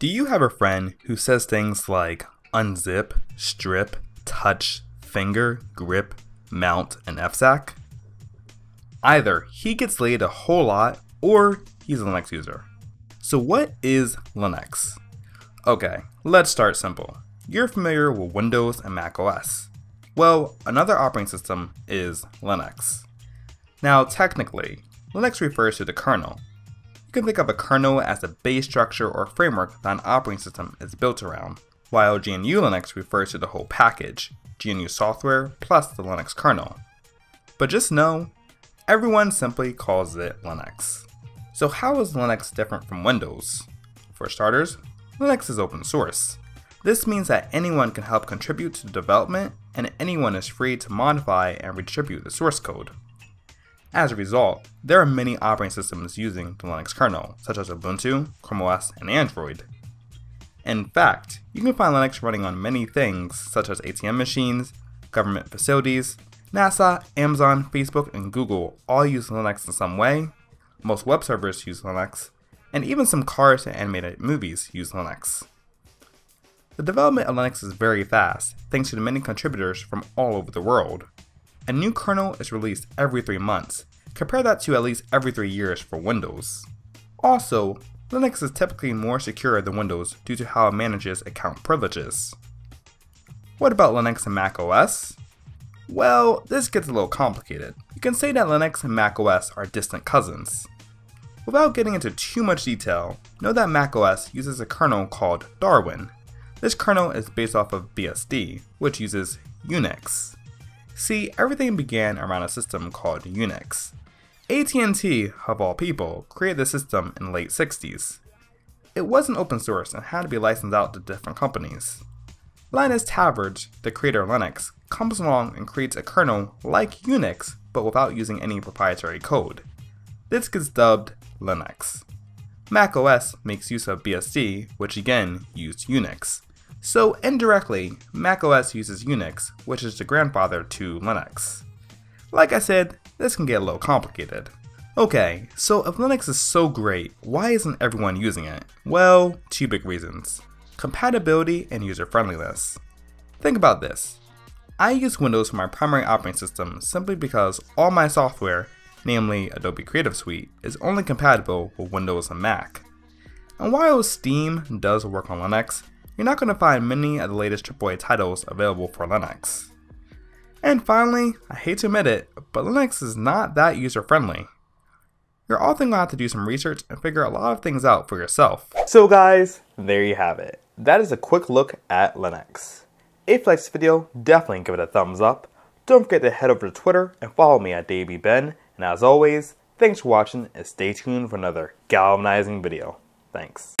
Do you have a friend who says things like unzip, strip, touch, finger, grep, mount, and fsck? Either he gets laid a whole lot or he's a Linux user. So what is Linux? Okay, let's start simple. You're familiar with Windows and Mac OS. Well, another operating system is Linux. Now, technically, Linux refers to the kernel, you can think of a kernel as the base structure or framework that an operating system is built around, while GNU Linux refers to the whole package, GNU software plus the Linux kernel. But just know, everyone simply calls it Linux. So how is Linux different from Windows? For starters, Linux is open source. This means that anyone can help contribute to the development and anyone is free to modify and redistribute the source code. As a result, there are many operating systems using the Linux kernel, such as Ubuntu, Chrome OS, and Android. In fact, you can find Linux running on many things such as ATM machines, government facilities, NASA, Amazon, Facebook, and Google all use Linux in some way, most web servers use Linux, and even some cars and animated movies use Linux. The development of Linux is very fast, thanks to the many contributors from all over the world. A new kernel is released every 3 months, compare that to at least every 3 years for Windows. Also, Linux is typically more secure than Windows due to how it manages account privileges. What about Linux and Mac OS? Well, this gets a little complicated. You can say that Linux and Mac OS are distant cousins. Without getting into too much detail, know that Mac OS uses a kernel called Darwin. This kernel is based off of BSD, which uses Unix. See, everything began around a system called Unix. AT&T, of all people, created the system in the late 60s. It wasn't open source and had to be licensed out to different companies. Linus Torvalds, the creator of Linux, comes along and creates a kernel like Unix, but without using any proprietary code. This gets dubbed Linux. Mac OS makes use of BSD, which again used Unix. So indirectly, macOS uses Unix, which is the grandfather to Linux. Like I said, this can get a little complicated. Okay, so if Linux is so great, why isn't everyone using it? Well, two big reasons. Compatibility and user friendliness. Think about this. I use Windows for my primary operating system simply because all my software, namely Adobe Creative Suite, is only compatible with Windows and Mac. And while Steam does work on Linux, you're not going to find many of the latest AAA titles available for Linux. And finally, I hate to admit it, but Linux is not that user friendly. You're often going to have to do some research and figure a lot of things out for yourself. So guys, there you have it. That is a quick look at Linux. If you liked this video, definitely give it a thumbs up. Don't forget to head over to Twitter and follow me at DavyBen. And as always, thanks for watching and stay tuned for another galvanizing video. Thanks.